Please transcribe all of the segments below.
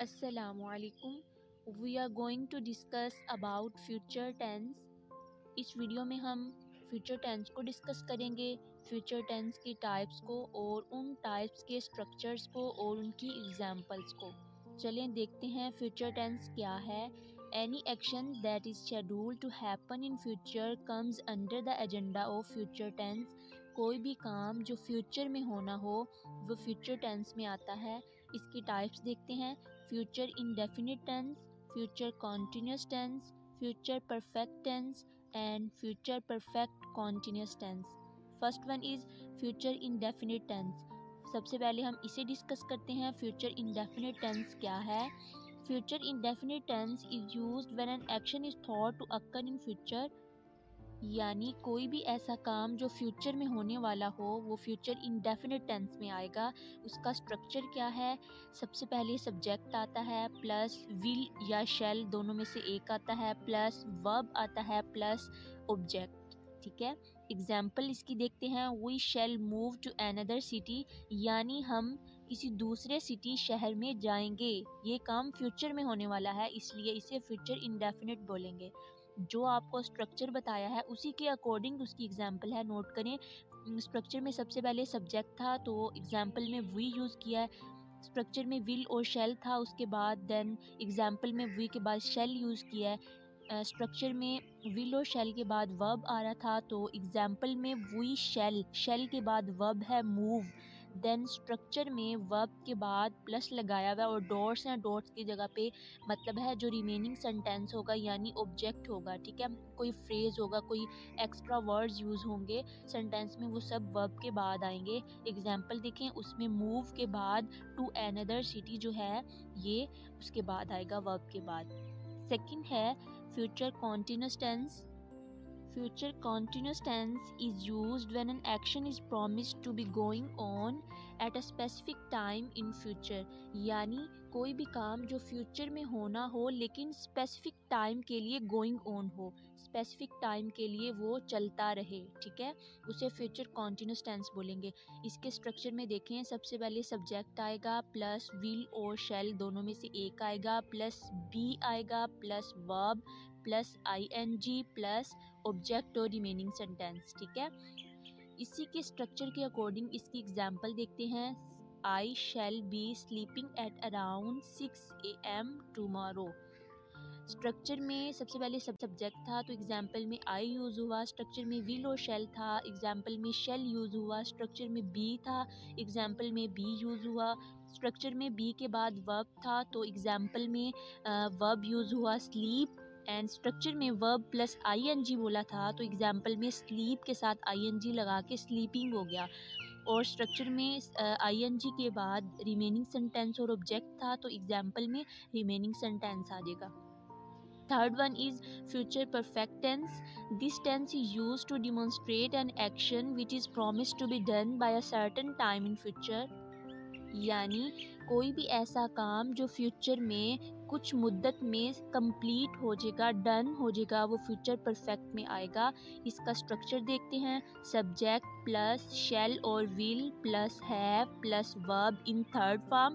असलकुम we are going to discuss about future tense इस video में हम फ्यूचर टेंस को डिस्कस करेंगे फ्यूचर टेंस की टाइप्स को और उन टाइप्स के स्ट्रक्चर्स को और उनकी एग्जांपल्स को। चलें, देखते हैं फ्यूचर टेंस क्या है। Any action that is schedule to happen in future comes under the agenda of future tense कोई भी काम जो फ्यूचर में होना हो, वो फ्यूचर टेंस में आता है। इसकी टाइप्स देखते हैं। Future indefinite tense future continuous tense future perfect tense and future perfect continuous tense first one is future indefinite tense सबसे पहले हम इसे डिस्कस करते हैं फ्यूचर इंडेफिनिट टेंस क्या है? Future indefinite tense is use when an action is thought to occur in future यानी कोई भी ऐसा काम जो फ्यूचर में होने वाला हो, वो फ्यूचर इंडेफिनिट टेंस में आएगा। उसका स्ट्रक्चर क्या है? सबसे पहले सब्जेक्ट आता है प्लस विल या शेल दोनों में से एक आता है प्लस वर्ब आता है प्लस ऑब्जेक्ट ठीक है? एग्ज़ाम्पल इसकी देखते हैं we shall move to another city यानी हम किसी दूसरे सिटी शहर में जाएँगे। ये काम फ्यूचर में होने वाला है, इसलिए इसे फ्यूचर इंडेफिनिट बोलेंगे। जो आपको स्ट्रक्चर बताया है, उसी के अकॉर्डिंग उसकी एग्ज़ाम्पल है नोट करें। स्ट्रक्चर में सबसे पहले सब्जेक्ट था तो एग्ज़ाम्पल में वी यूज़ किया है। स्ट्रक्चर में विल और शेल था, उसके बाद देन एग्ज़ाम्पल में वी के बाद शेल यूज़ किया है। स्ट्रक्चर में विल और शेल के बाद वर्ब आ रहा था तो एग्ज़ाम्पल में वी शेल शेल के बाद वर्ब है मूव देन स्ट्रक्चर में वर्ब के बाद प्लस लगाया हुआ है और डॉट्स हैं डॉट्स की जगह पे मतलब है जो रिमेनिंग सेंटेंस होगा, यानी ऑब्जेक्ट होगा, ठीक है? कोई फ्रेज होगा, कोई एक्स्ट्रा वर्ड्स यूज़ होंगे सेंटेंस में वो सब वर्ब के बाद आएँगे। एग्ज़ाम्पल देखें, उसमें मूव के बाद टू अनदर सिटी जो है, ये उसके बाद आएगा वर्ब के बाद। सेकंड है future continuous tense Future continuous tense is used when an action is promised to be going on at a specific time in future. यानी कोई भी काम जो फ्यूचर में होना हो, लेकिन स्पेसिफिक टाइम के लिए गोइंग ऑन हो। स्पेसिफिक टाइम के लिए वो चलता रहे, ठीक है? उसे फ्यूचर कॉन्टीन्यूस टेंस बोलेंगे। इसके स्ट्रक्चर में देखें, सबसे पहले सब्जेक्ट आएगा प्लस विल और शेल दोनों में से एक आएगा प्लस बी आएगा plus verb plus I N G plus object और रिमेनिंग सेंटेंस ठीक है? इसी के स्ट्रक्चर के अकॉर्डिंग इसकी एग्ज़ाम्पल देखते हैं। I shall be sleeping at around six A M tomorrow structure में सबसे पहले सब सब्जेक्ट था तो एग्ज़ाम्पल में आई यूज़ हुआ स्ट्रक्चर में विल और शेल था। एग्ज़ाम्पल में शेल यूज़ हुआ स्ट्रक्चर में बी था। एग्ज़ाम्पल में बी यूज़ हुआ स्ट्रक्चर में बी के बाद वर्ब था तो एग्ज़ाम्पल में वर्ब यूज़ हुआ स्लीप एंड स्ट्रक्चर में verb plus I N G बोला था तो एग्ज़ाम्पल में स्लीप के साथ आई एन जी लगा के स्लीपिंग हो गया। और स्ट्रक्चर में आई एन जी के बाद रिमेनिंग सेंटेंस और ऑब्जेक्ट था तो एग्ज़ाम्पल में रिमेनिंग सेंटेंस आ जाएगा। Third one is future perfect tense this tense is use to demonstrate an action which is promise to be done by a certain time in future यानी कोई भी ऐसा काम जो फ्यूचर में कुछ मुद्दत में कंप्लीट हो जाएगा डन हो जाएगा, वो फ्यूचर परफेक्ट में आएगा, इसका स्ट्रक्चर देखते हैं सब्जेक्ट प्लस शेल और विल प्लस है plus verb in third form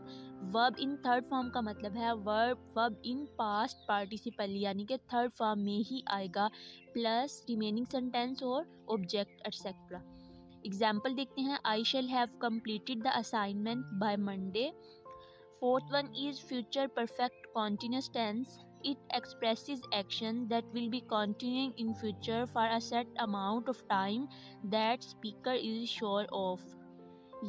verb in third form का मतलब है verb verb in past participle यानी कि थर्ड फॉर्म में ही आएगा प्लस रिमेनिंग सेंटेंस और ऑब्जेक्ट एटसेट्रा एग्ज़ाम्पल देखते हैं। I shall have completed the assignment by Monday fourth one is future perfect continuous tense it express action that will be continuing in future for a set amount of time that speaker is sure of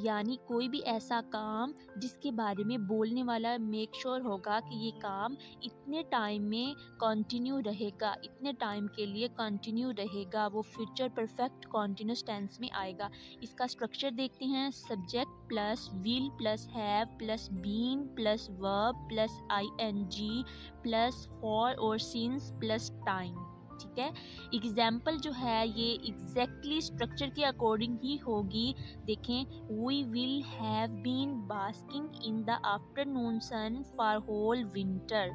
यानी कोई भी ऐसा काम जिसके बारे में बोलने वाला मेक श्योर sure होगा कि ये काम इतने टाइम में कंटिन्यू रहेगा, इतने टाइम के लिए कंटिन्यू रहेगा, वो फ्यूचर परफेक्ट कॉन्टीन्यूस टेंस में आएगा। इसका स्ट्रक्चर देखते हैं subject plus will plus have plus been plus verb plus I N G plus for और सीन्स प्लस टाइम ठीक है? एग्ज़ाम्पल जो है, ये एग्जैक्टली exactly स्ट्रक्चर के अकॉर्डिंग ही होगी। देखें we will have been basking in the afternoon sun for whole winter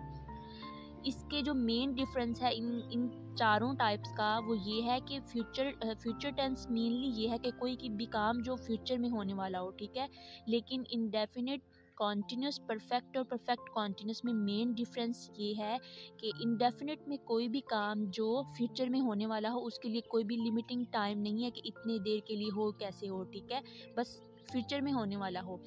इसके जो मेन डिफरेंस है, इन इन चारों टाइप्स का, वो ये है कि फ्यूचर फ्यूचर टेंस मेनली ये है कि कोई की भी काम जो फ्यूचर में होने वाला हो, ठीक है? लेकिन इनडेफिनिट कॉन्टीन्यूस परफेक्ट और परफेक्ट कॉन्टीन्यूस में मेन डिफरेंस ये है कि इंडेफिनिट में कोई भी काम जो फ्यूचर में होने वाला हो उसके लिए कोई भी लिमिटिंग टाइम नहीं है कि इतने देर के लिए हो कैसे हो ठीक है? बस फ्यूचर में होने वाला हो।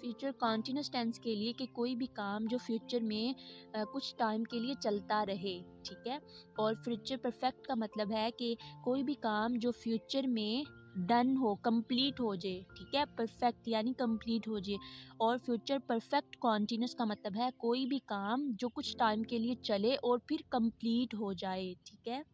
फ्यूचर कॉन्टीन्यूस टेंस के लिए कि कोई भी काम जो फ्यूचर में आ, कुछ टाइम के लिए चलता रहे ठीक है? और फ्यूचर परफेक्ट का मतलब है कि कोई भी काम जो फ्यूचर में डन हो, कंप्लीट हो जाए, ठीक है? परफेक्ट यानी कंप्लीट हो जाए। और फ्यूचर परफेक्ट कॉन्टीन्यूस का मतलब है कोई भी काम जो कुछ टाइम के लिए चले और फिर कंप्लीट हो जाए, ठीक है?